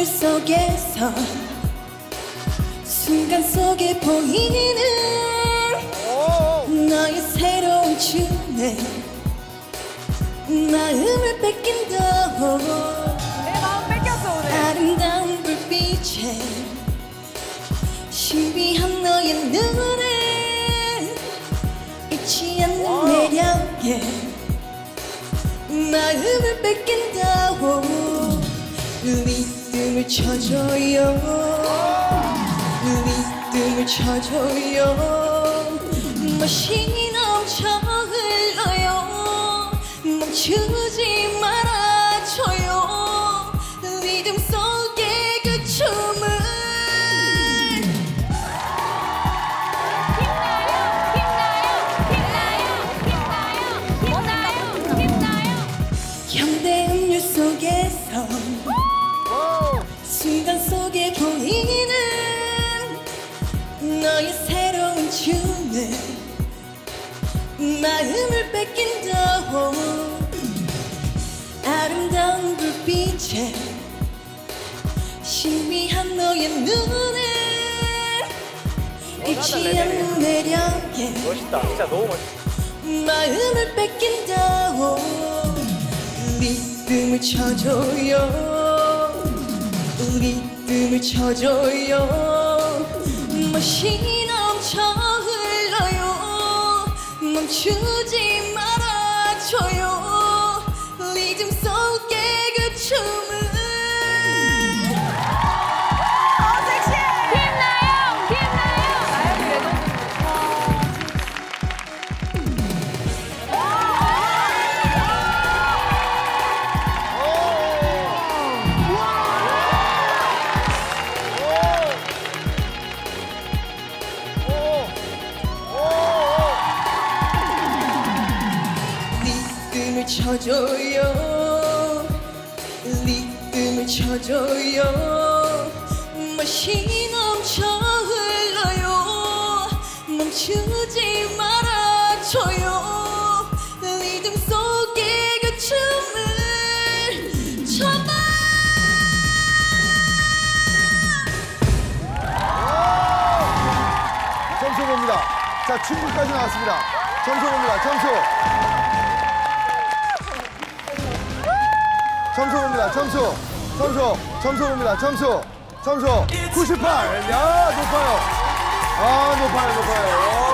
음료 속에서 순간 속에 보이는 너의 새로운 춤에 마음을 뺏긴다 내 마음 뺏겼어 오늘. 아름다운 불빛에 신비한 너의 눈에 잊지 않는 매력에 마음을 뺏긴다고 리듬을 쳐줘요. 리듬을 쳐줘요. 멋이 넘쳐 흘러요. 멈추지 마음을 뺏긴다고 아름다운 불빛에 신비한 너의 눈에 잊지 않는 매력에 멋있다. 진짜 너무 멋있다. 마음을 뺏긴다고 리듬을 쳐줘요 리듬을 쳐줘요 멋이 넘쳐 흘러요 멈추지 쳐줘요 리듬을 쳐줘요 멋이 넘쳐 흘러요 멈추지 말아줘요 리듬 속의 그 춤을 춰봐 점수 봅니다. 자, 춤까지 나왔습니다. 점수 봅니다. 점수. 점수 봅니다. 점수. 점수. 점수 봅니다. 점수. 점수. 98. 야, 높아요. 아, 높아요, 높아요.